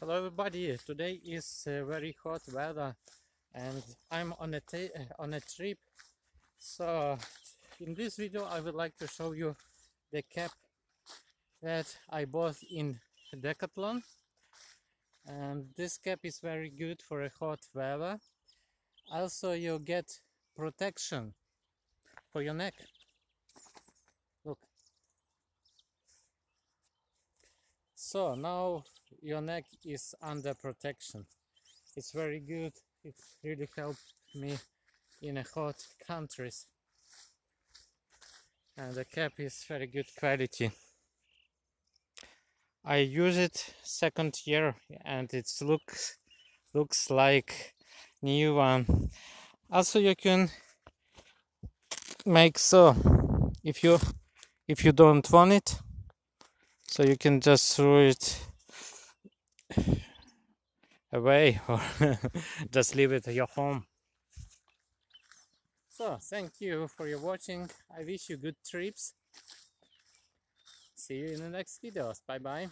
Hello everybody, today is uh, very hot weather and I'm on a, uh, on a trip. So in this video I would like to show you the cap that I bought in Decathlon. And this cap is very good for a hot weather. Also you get protection for your neck so now your neck is under protection. It's very good. It really helped me in a hot countries. And the cap is very good quality. I use it second year and it looks looks like new one. Also you can make so if you if you don't want it so you can just throw it away or just leave it at your home. So thank you for your watching. I wish you good trips. See you in the next videos. Bye bye